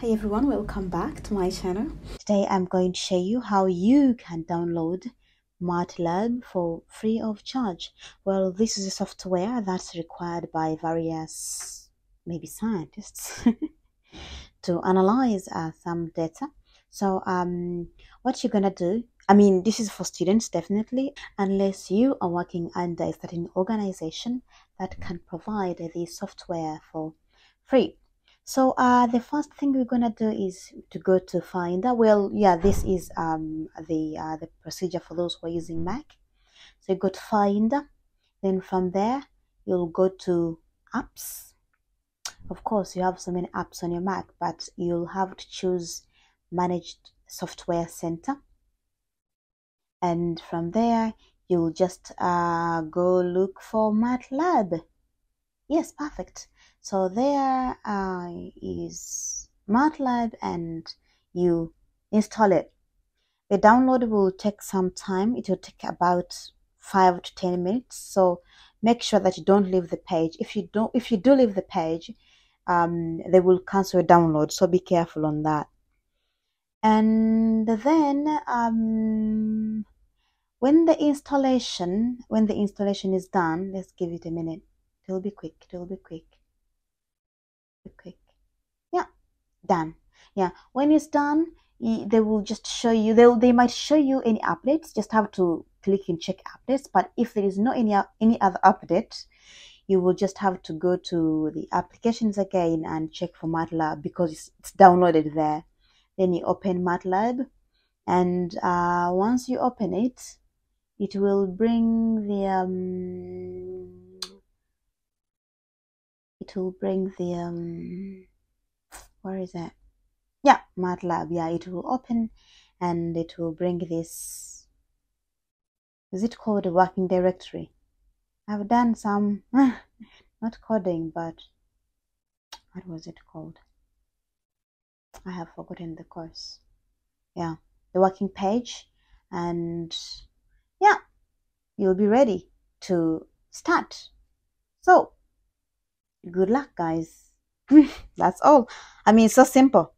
Hey everyone, welcome back to my channel. Today I'm going to show you how you can download MATLAB for free of charge. Well, this is a software that's required by various, maybe scientists, to analyze uh, some data. So um, what you're gonna do, I mean, this is for students definitely, unless you are working under a certain organization that can provide the software for free. So uh, the first thing we're gonna do is to go to Finder. Well, yeah, this is um, the uh, the procedure for those who are using Mac. So you go to Finder, then from there you'll go to Apps. Of course, you have so many apps on your Mac, but you'll have to choose Managed Software Center, and from there you'll just uh, go look for MATLAB. Yes, perfect. So there uh, is MATLAB and you install it. The download will take some time. It will take about five to ten minutes. So make sure that you don't leave the page. If you don't, if you do leave the page, um, they will cancel your download. So be careful on that. And then um, when the installation when the installation is done, let's give it a minute. It will be quick. It will be quick quick. Yeah done. Yeah when it's done they will just show you they they might show you any updates just have to click and check updates but if there is no any any other update you will just have to go to the applications again and check for MATLAB because it's, it's downloaded there. Then you open MATLAB and uh, once you open it it will bring the um, it will bring the um where is it? Yeah matlab. Yeah it will open and it will bring this is it called a working directory? I've done some not coding but what was it called? I have forgotten the course. Yeah the working page. And yeah you'll be ready to start. So good luck guys. That's all. I mean so simple